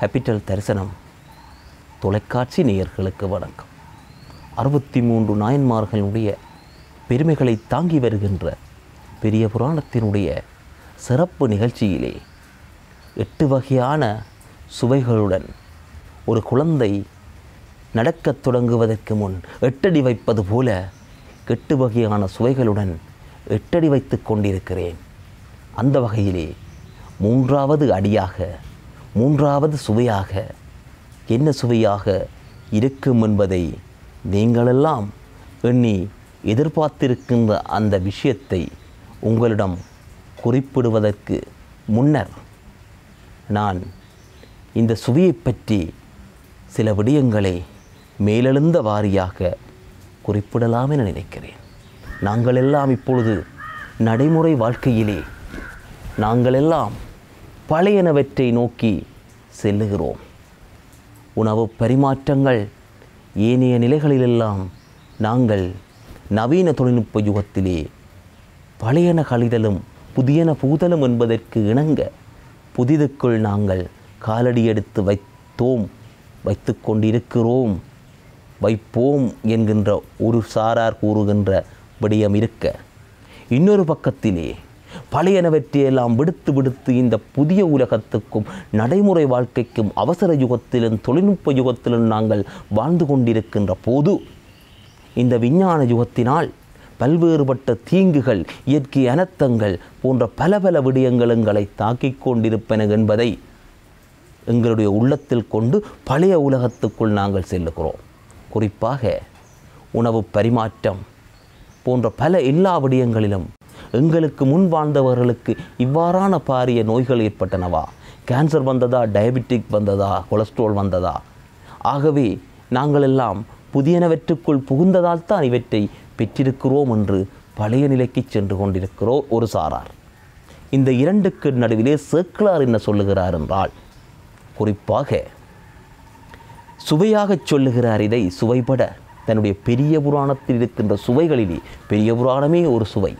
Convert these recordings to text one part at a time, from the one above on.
Capital தரிசனம். தொலைக்காட்சி நேயர்களுக்கு வணக்கம். அறுபத்தி மூன்று நாயன்மார்களுடைய பெருமைகளை தாங்கி வருகின்ற பெரிய புராணத்தினுடைய சிறப்பு நிகழ்ச்சியிலே எட்டு வகையான சுவைகளுடன் ஒரு குழந்தை நடக்கத் தொடங்குவதற்கு முன் எட்டடி வைப்பது போல எட்டு வகையான சுவைகளுடன் எட்டடி வைத்து கொண்டிருக்கிறேன். அந்த வகையிலே மூன்றாவது அடியாக மூன்றாவது சுவையாக என்ன சுவையாக இருக்கும் என்பதை நீங்களெல்லாம் எண்ணி எதிர்பார்த்திருக்கின்ற அந்த விஷயத்தை உங்களிடம் குறிப்பிடுவதற்கு முன்னர் நான் இந்த சுவையை பற்றி சில விடயங்களை மேலெழுந்த வாரியாக குறிப்பிடலாம் என நினைக்கிறேன். நாங்கள் எல்லாம் இப்பொழுது நடைமுறை வாழ்க்கையிலே நாங்கள் எல்லாம் பழையனவற்றை நோக்கி செல்லுகிறோம். உணவு பரிமாற்றங்கள் ஏனைய நிலைகளிலெல்லாம் நாங்கள் நவீன தொழில்நுட்ப யுகத்திலே பழையன கழிதலும் புதியன புகுதலும் என்பதற்கு இணங்க புதிதுக்குள் நாங்கள் காலடி எடுத்து வைத்தோம் வைத்து கொண்டிருக்கிறோம் வைப்போம் என்கின்ற ஒரு சாரார் கூறுகின்ற விடயம் இருக்க. இன்னொரு பக்கத்திலே பழையனவற்றையெல்லாம் விடுத்து விடுத்து இந்த புதிய உலகத்துக்கும் நடைமுறை வாழ்க்கைக்கும் அவசர யுகத்திலும் தொழில்நுட்ப யுகத்திலும் நாங்கள் வாழ்ந்து கொண்டிருக்கின்ற போது இந்த விஞ்ஞான யுகத்தினால் பல்வேறுபட்ட தீங்குகள் இயற்கை அனர்த்தங்கள் போன்ற பல பல விடயங்கள் எங்களை தாக்கிக் கொண்டிருப்பன என்பதை எங்களுடைய உள்ளத்தில் கொண்டு பழைய உலகத்துக்குள் நாங்கள் செல்லுகிறோம். குறிப்பாக உணவு பரிமாற்றம் போன்ற பல எல்லா விடயங்களிலும் எங்களுக்கு முன் வாழ்ந்தவர்களுக்கு இவ்வாறான பாரிய நோய்கள் ஏற்பட்டனவா? கேன்சர் வந்ததா? டயபெட்டிக் வந்ததா? கொலஸ்ட்ரால் வந்ததா? ஆகவே நாங்கள் எல்லாம் புதியனவற்றுக்குள் புகுந்ததால் தான் இவற்றை பெற்றிருக்கிறோம் என்று பழைய நிலைக்கு சென்று கொண்டிருக்கிறோர் ஒரு சாரார். இந்த இரண்டுக்கு நடுவிலே சேக்கிலார் என்ன சொல்லுகிறார் என்றால் குறிப்பாக சுவையாகச் சொல்லுகிறார் இதை சுவைபட. தன்னுடைய பெரிய புராணத்தில் இருக்கின்ற சுவைகளிலே பெரிய புராணமே ஒரு சுவை.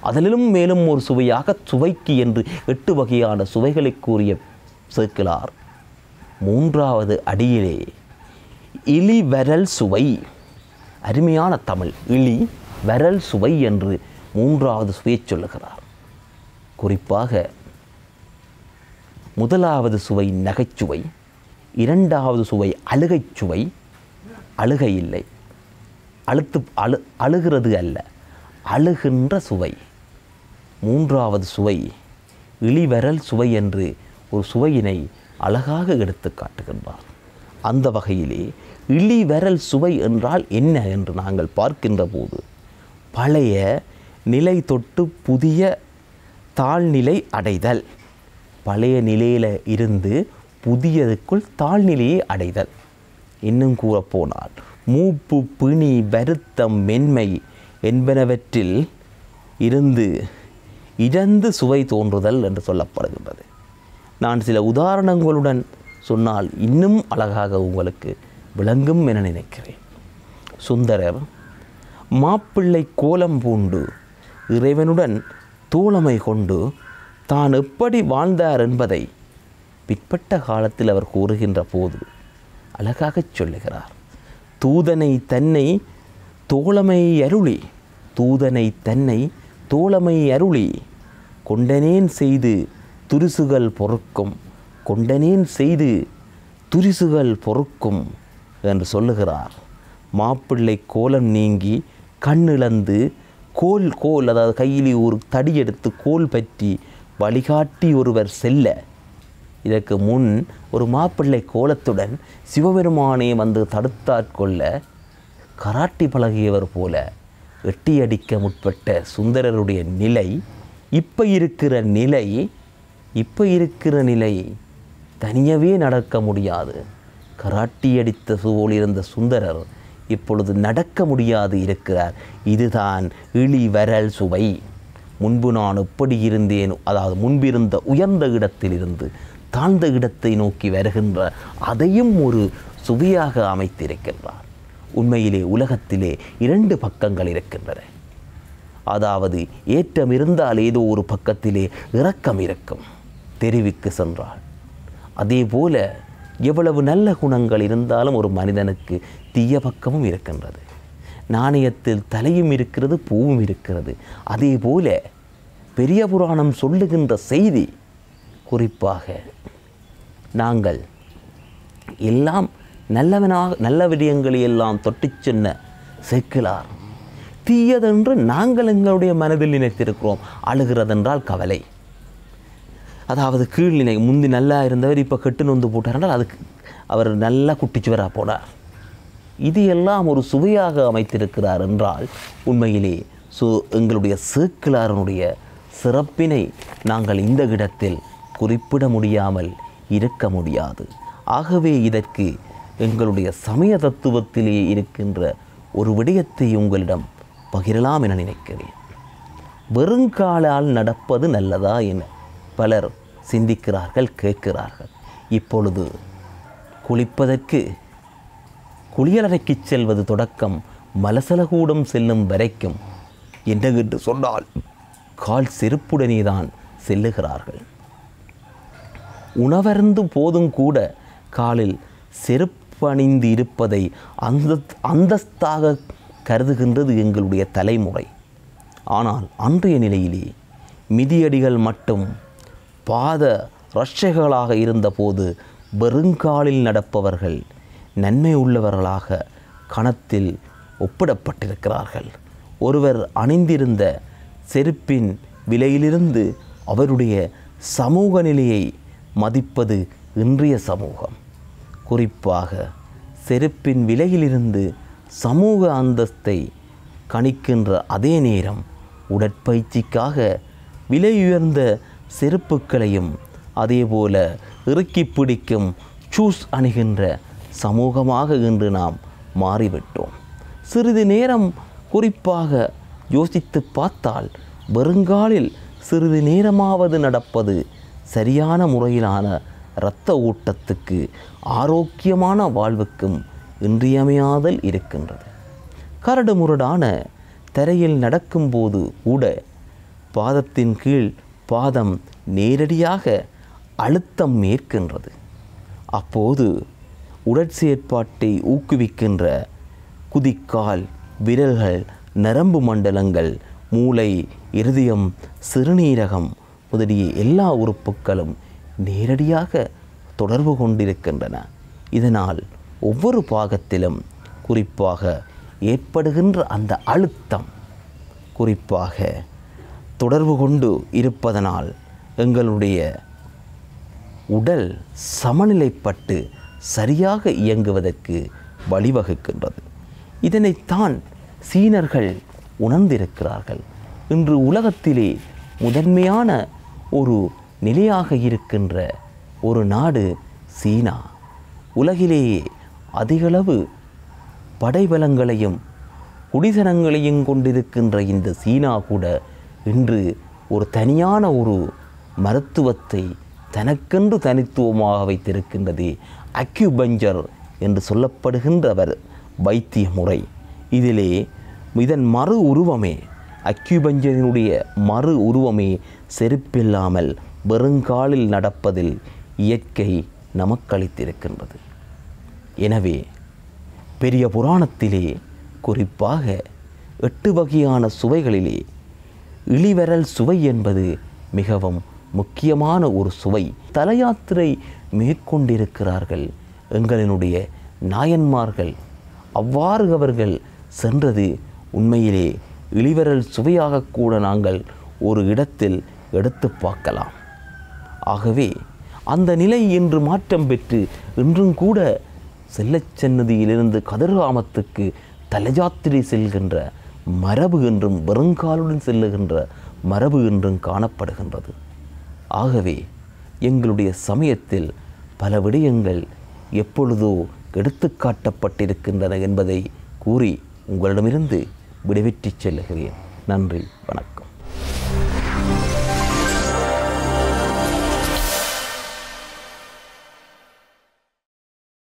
அதிலும் மேலும் ஒரு சுவையாக சுவைக்கு என்று எட்டு வகையான சுவைகளை கூறிய சேர்க்கிறார். மூன்றாவது அடியிலே இலி வரல் சுவை. அருமையான தமிழ் இலி வரல் சுவை என்று மூன்றாவது சுவையை சொல்லுகிறார். குறிப்பாக முதலாவது சுவை நகைச்சுவை இரண்டாவது சுவை அழுகைச்சுவை. அழுகை இல்லை. அழுத்து அழு அழுகிறது அல்ல. அழுகின்ற சுவை. மூன்றாவது சுவை இழிவரல் சுவை என்று ஒரு சுவையினை அழகாக எடுத்து காட்டுகின்றார். அந்த வகையிலே இழிவரல் சுவை என்றால் என்ன என்று நாங்கள் பார்க்கின்ற போது பழைய நிலை தொட்டு புதிய தாழ்நிலை அடைதல் பழைய நிலையில் இருந்து புதியதுக்குள் தாழ்நிலையை அடைதல். இன்னும் கூறப்போனால் மூப்பு பிணி வருத்தம் மென்மை என்பனவற்றில் இருந்து இழந்து சுவை தோன்றுதல் என்று சொல்லப்படுகின்றது. நான் சில உதாரணங்களுடன் சொன்னால் இன்னும் அழகாக உங்களுக்கு விளங்கும் என நினைக்கிறேன். சுந்தரர் மாப்பிள்ளை கோலம் பூண்டு இறைவனுடன் தோழமை கொண்டு தான் எப்படி வாழ்ந்தார் என்பதை பிற்பட்ட காலத்தில் அவர் கூறுகின்ற போது அழகாகச் சொல்லுகிறார். தூதனை தன்னை தோழமை அருளி தூதனை தன்னை தோழமை அருளி கொண்டனேன் செய்து துரிசுகள் பொறுக்கும் கொண்டனேன் செய்து துரிசுகள் பொறுக்கும் என்று சொல்லுகிறார். மாப்பிள்ளை கோலம் நீங்கி கண்ணிழந்து கோல் கோல் அதாவது கையில் ஒரு தடி எடுத்து கோல் பற்றி வழிகாட்டி ஒருவர் செல்ல இதற்கு முன் ஒரு மாப்பிள்ளை கோலத்துடன் சிவபெருமானே வந்து தடுத்தாட்கொள்ள கராட்டி பழகியவர் போல எட்டியடிக்க முற்பட்ட சுந்தரருடைய நிலை இப்போ இருக்கிற நிலை இப்போ இருக்கிற நிலை தனியவே நடக்க முடியாது. கராட்டி அடித்த போல் இருந்த சுந்தரர் இப்பொழுது நடக்க முடியாது இருக்கிறார். இதுதான் இழி வரல் சுவை. முன்பு நான் எப்படி இருந்தேன் அதாவது முன்பிருந்த உயர்ந்த இடத்திலிருந்து தாழ்ந்த இடத்தை நோக்கி வருகின்ற அதையும் ஒரு சுவையாக அமைத்திருக்கின்றார். உண்மையிலே உலகத்திலே இரண்டு பக்கங்கள் இருக்கின்றன. அதாவது ஏற்றம் இருந்தால் ஏதோ ஒரு பக்கத்திலே இரக்கம் இருக்கும். தெரிவிக்கு சென்றால். அதே போல எவ்வளவு நல்ல குணங்கள் இருந்தாலும் ஒரு மனிதனுக்கு தீய பக்கமும் இருக்கின்றது. நாணயத்தில் தலையும் இருக்கிறது பூவும் இருக்கிறது. அதே போல பெரிய புராணம் சொல்லுகின்ற செய்தி குறிப்பாக நாங்கள் எல்லாம் நல்லவனாக நல்ல விடயங்களை எல்லாம் தொட்டுச் சென்ன சேக்கிலார். தீயதென்று நாங்கள் எங்களுடைய மனதில் நினைத்திருக்கிறோம். அழுகிறதென்றால் கவலை. அதாவது கீழ்நிலை முந்தி நல்லா இருந்தவர் இப்போ கெட்டு நொந்து போட்டார் என்றால் அதுக்கு அவர் நல்லா குட்டிச்சுவராக போனார். இது எல்லாம் ஒரு சுவையாக அமைத்திருக்கிறார் என்றால் உண்மையிலே சு எங்களுடைய சேக்கிலாரனுடைய சிறப்பினை நாங்கள் இந்த இடத்தில் குறிப்பிட முடியாமல் இருக்க முடியாது. ஆகவே இதற்கு எங்களுடைய சமய தத்துவத்திலே இருக்கின்ற ஒரு விடயத்தை உங்களிடம் பகிரலாம் என நினைக்கிறேன். வெறுங்காலால் நடப்பது நல்லதா என பலர் சிந்திக்கிறார்கள் கேட்கிறார்கள். இப்பொழுது குளிப்பதற்கு குளியலறைக்கு செல்வது தொடக்கம் மலசலகூடம் செல்லும் வரைக்கும் என்ன என்று சொன்னால் கால் செருப்புடனே தான் செல்லுகிறார்கள். உணவருந்து போதும் கூட காலில் செருப்பணிந்து இருப்பதை அந்த அந்தஸ்தாக கருதுகின்றது எங்களுடைய தலைமுறை. ஆனால் அன்றைய நிலையிலே மிதியடிகள் மட்டும் பாத ரட்சகர்களாக இருந்தபோது வெறுங்காலில் நடப்பவர்கள் நன்மை உள்ளவர்களாக கணத்தில் ஒப்பிடப்பட்டிருக்கிறார்கள். ஒருவர் அணிந்திருந்த செருப்பின் விலையிலிருந்து அவருடைய சமூக நிலையை மதிப்பது இன்றைய சமூகம். குறிப்பாக செருப்பின் விலையிலிருந்து சமூக அந்தஸ்தை கணிக்கின்ற அதே நேரம் உடற்பயிற்சிக்காக விலையுயர்ந்த செருப்புக்களையும் அதேபோல இறுக்கி பிடிக்கும் ஷூஸ் அணிகின்ற சமூகமாக இன்று நாம் மாறிவிட்டோம். சிறிது நேரம் குறிப்பாக யோசித்து பார்த்தால் வருங்காலில் சிறிது நேரமாவது நடப்பது சரியான முறையிலான இரத்த ஓட்டத்துக்கு ஆரோக்கியமான வாழ்வுக்கும் இன்றியமையாதல் இருக்கின்றது. கரடு முரடான தரையில் நடக்கும்போது கூட பாதத்தின் கீழ் பாதம் நேரடியாக அழுத்தம் மேற்கின்றது அப்போது உடற்செயற்பாட்டை ஊக்குவிக்கின்ற குதிக்கால் விரல்கள் நரம்பு மண்டலங்கள் மூளை இருதயம் சிறுநீரகம் முதலிய எல்லா உறுப்புகளும் நேரடியாக தொடர்பு கொண்டிருக்கின்றன. இதனால் ஒவ்வொரு பாகத்திலும் குறிப்பாக ஏற்படுகின்ற அந்த அழுத்தம் குறிப்பாக தொடர்பு கொண்டு இருப்பதனால் எங்களுடைய உடல் சமநிலைப்பட்டு சரியாக இயங்குவதற்கு வழிவகுக்கின்றது. இதனைத்தான் சீனர்கள் உணர்ந்திருக்கிறார்கள். இன்று உலகத்திலே முதன்மையான ஒரு நிலையாக இருக்கின்ற ஒரு நாடு சீனா. உலகிலேயே அதிகளவு படைபலங்களையும் குடிசனங்களையும் கொண்டிருக்கின்ற இந்த சீனா கூட இன்று ஒரு தனியான ஒரு மருத்துவத்தை தனக்கென்று தனித்துவமாக வைத்திருக்கின்றது. அக்யூபஞ்சர் என்று சொல்லப்படுகின்றவர் வைத்திய முறை. இதிலே இதன் மறு உருவமே அக்யூபஞ்சரினுடைய மறு உருவமே செருப்பில்லாமல் வெறுங்காலில் நடப்பதில் இயற்கை நமக்களித்திருக்கின்றது. எனவே பெரிய புராணத்திலே குறிப்பாக எட்டு வகையான சுவைகளிலே இளிவரல் சுவை என்பது மிகவும் முக்கியமான ஒரு சுவை. தலையாத்திரை மேற்கொண்டிருக்கிறார்கள் எங்களினுடைய நாயன்மார்கள். அவ்வாறு அவர்கள் சென்றது உண்மையிலே இளிவரல் சுவையாக கூட நாங்கள் ஒரு இடத்தில் எடுத்து பார்க்கலாம். ஆகவே அந்த நிலை இன்று மாற்றம் பெற்று இன்றும் கூட செல்லச்சன்னதியிலிருந்து கதிர்காமத்துக்கு தலஜாத்திரை செல்கின்ற மரபு என்றும் வெறுங்காலுடன் செல்லுகின்ற மரபு என்றும் காணப்படுகின்றது. ஆகவே எங்களுடைய சமயத்தில் பல விடயங்கள் எப்பொழுதோ எடுத்துக்காட்டப்பட்டிருக்கின்றன என்பதை கூறி உங்களிடமிருந்து விடைபெற்றுச் செல்லுகிறேன் நன்றி வணக்கம்.